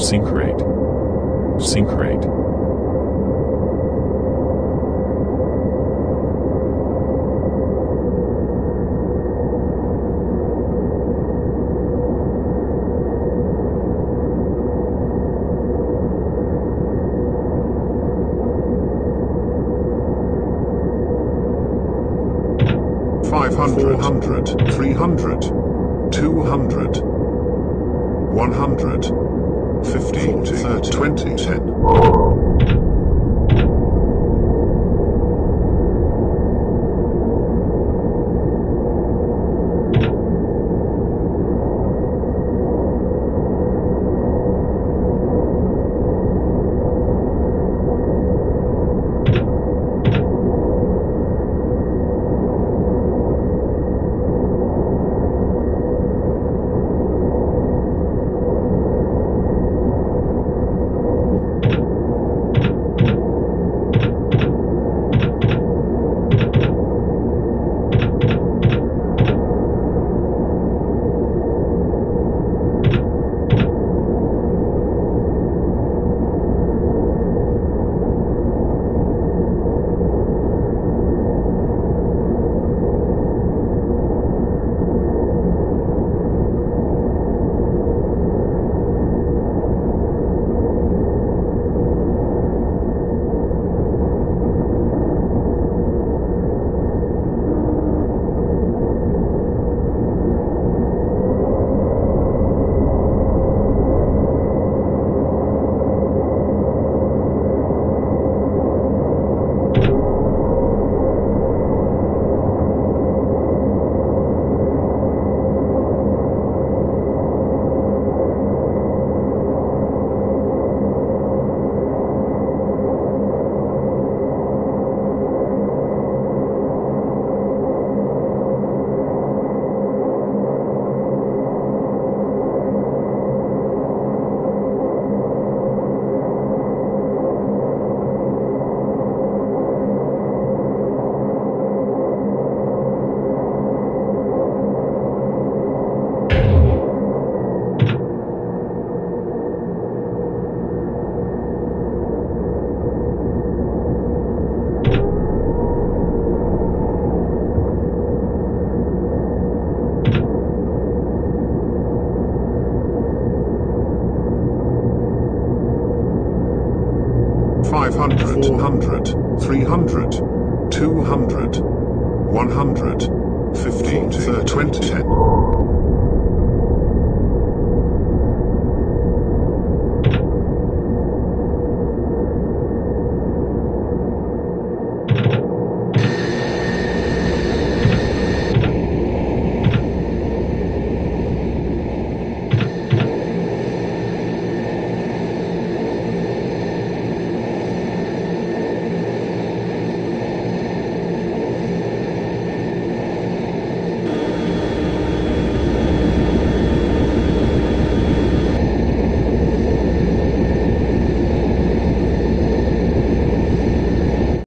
Sink rate. Sink rate. Five hundred, hundred, three hundred, two hundred, one hundred. 15 to 2010. Fifty, thirty, twenty, ten.